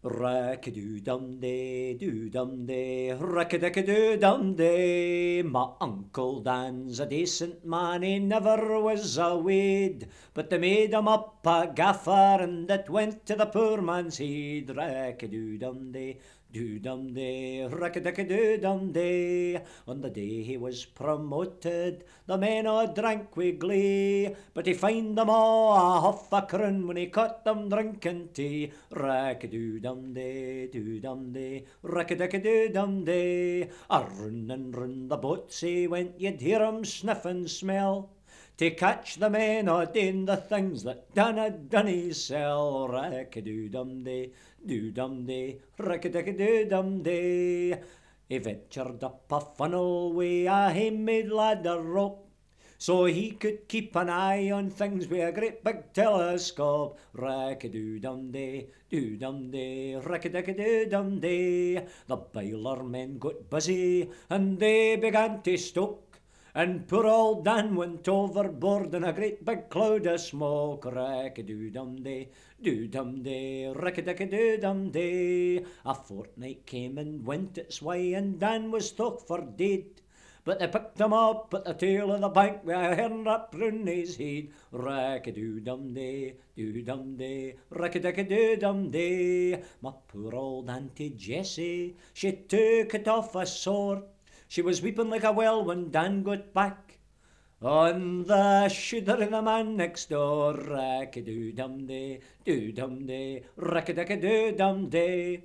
Rack-a-doo dum day, doo dum day, rack-a-dack-a-doo dum day. My Uncle Dan's a decent man, he never was a weed, but they made him up a gaffer, and it went to the poor man's head. Rack-a-doo dum day, doo dum day, rack-a-dack-a-doo dum day. On the day he was promoted, the men all drank with glee, but he fined them all a huff a croon when he caught them drinking tea. Rack-a-doo dum day, doo dum day, rack-a-dack-a-doo dum day. A run and run the boats he went, you'd hear him sniff and smell. To catch the men o' doing the things that Donna Dunny sell. Rack-a-doo dum day, doo dum day, rack-a-dack-a-doo dum day. He ventured up a funnel way, a hame-made ladder rope, so he could keep an eye on things wi' a great big telescope. Rack-a-doo dum day, doo dum day, rack-a-dack-a-doo dum day. The boiler men got busy and they began to stoke. And poor old Dan went overboard in a great big cloud of smoke. Rack-a-doo dum day, doo dum day, rack-a-dack-a-doo dum day. A fortnight came and went its way, and Dan was took for dead. But they picked him up at the tail of the bank with a hen up round his head. Rack-a-doo dum day, doo dum day, rack-a-dack-a-doo dum day. My poor old Auntie Jessie, she took it off a sore. She was weeping like a well when Dan got back. On the shooter of the man next door, rackadoo dum-dee, doo-dum-dee, rack-a-doo dum day,